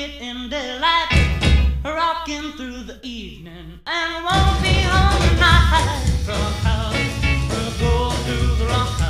it in delight, rocking through the evening, and won't be home tonight. Drunk house, we'll go through the rock house.